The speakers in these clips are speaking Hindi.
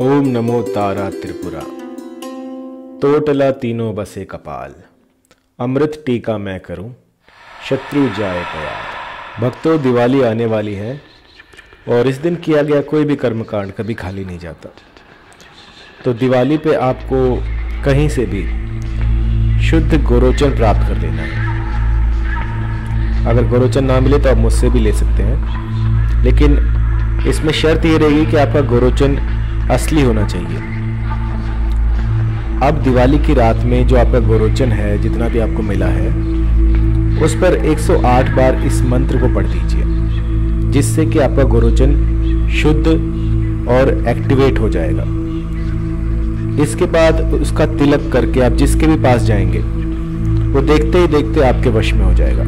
ओम नमो तारा त्रिपुरा। तोटला तीनों बसे कपाल। अमृत टीका मैं करूँ, शत्रु जाए पयाल भक्तों, दिवाली आने वाली है, और इस दिन किया गया कोई भी कर्मकांड कभी खाली नहीं जाता। तो दिवाली पे आपको कहीं से भी शुद्ध गोरोचन प्राप्त कर लेना है। अगर गोरोचन ना मिले तो आप मुझसे भी ले सकते हैं। लेकिन इसमें शर्त ये रहेगी कि आपका गोरोचन असली होना चाहिए। अब दिवाली की रात में जो आपका गोरोचन है, जितना भी आपको मिला है, उस पर 108 बार इस मंत्र को पढ़ दीजिए, जिससे कि आपका गोरोचन शुद्ध और एक्टिवेट हो जाएगा। इसके बाद उसका तिलक करके आप जिसके भी पास जाएँगे, वो देखते ही देखते आपके वश में हो जाएगा।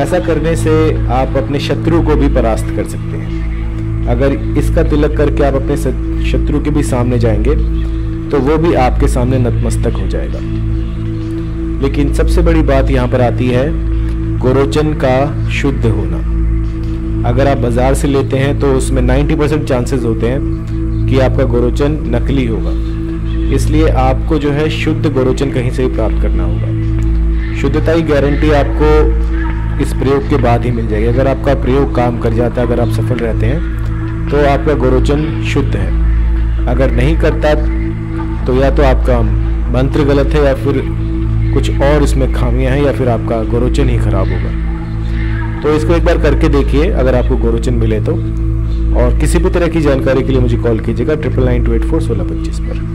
ऐसा करने से आप अपने शत्रु को भी परास्त कर सकते हैं। अगर इसका तिलक करके आप अपने शत्रु के भी सामने जाएँगे तो वो भी आपके सामने नतमस्तक हो जाएगा। लेकिन सबसे बड़ी बात यहाँ पर आती है, गोरोचन का शुद्ध होना। अगर आप बाज़ार से लेते हैं तो उसमें 90 परसेंट चांसेस होते हैं कि आपका गोरोचन नकली होगा। इसलिए आपको जो है शुद्ध गोरोचन कहीं से भी प्राप्त करना होगा। शुद्धता की गारंटी आपको इस प्रयोग के बाद ही मिल जाएगी। अगर आपका प्रयोग काम कर जाता है, अगर आप सफल रहते हैं तो आपका गोरोचन शुद्ध है। अगर नहीं करता तो या तो आपका मंत्र गलत है या फिर कुछ और इसमें खामियाँ हैं या फिर आपका गोरोचन ही खराब होगा। तो इसको एक बार करके देखिए, अगर आपको गोरोचन मिले तो। और किसी भी तरह की जानकारी के लिए मुझे कॉल कीजिएगा triple nine two eight four सोलह पच्चीस पर।